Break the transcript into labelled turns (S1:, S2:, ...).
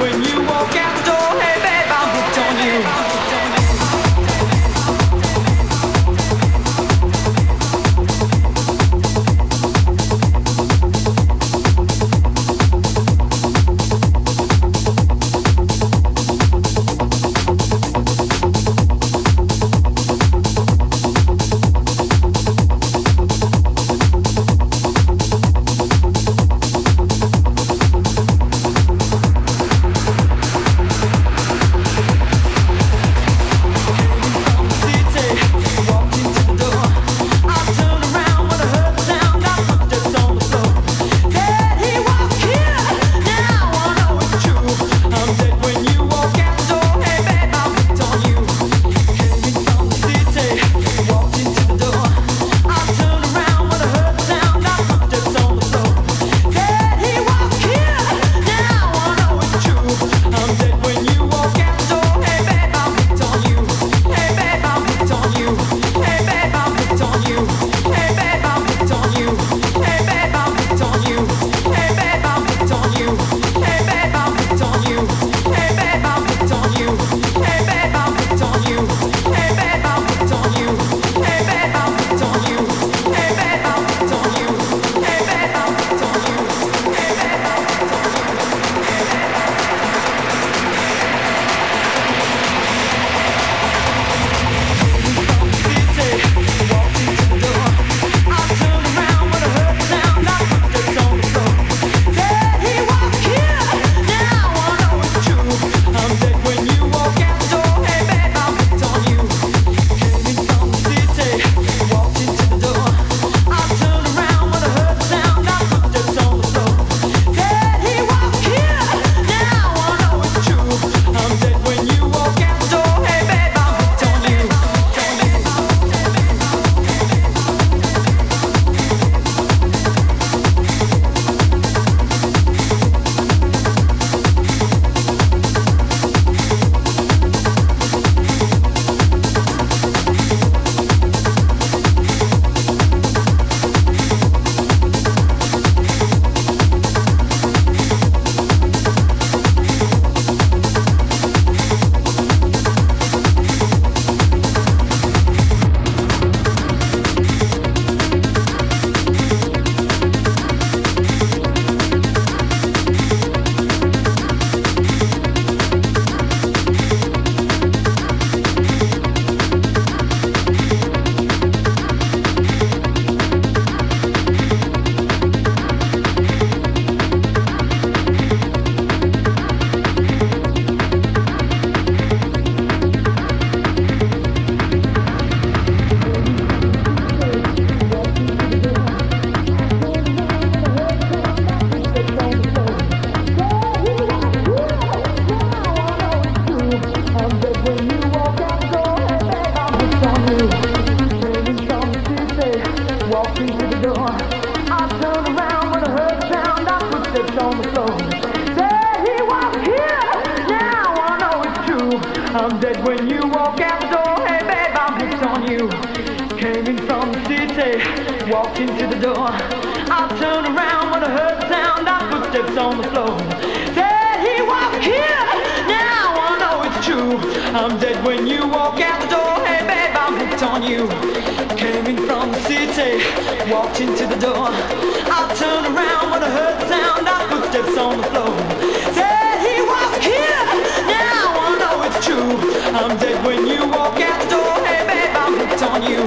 S1: when you I'm dead when you walk out the door. Hey, babe, I'm hooked on you. Came in from the city, walked into the door. I turned around when I heard the sound of footsteps on the floor. Said he was kid. Now I know it's true. I'm dead when you walk out the door. Hey, babe, I'm hooked on you. Came in from the city, walked into the door. I turned around when I heard the sound of footsteps on the floor. Said he was kid. Now I true. I'm dead when you walk out the door. Hey babe, I'm hooked on you.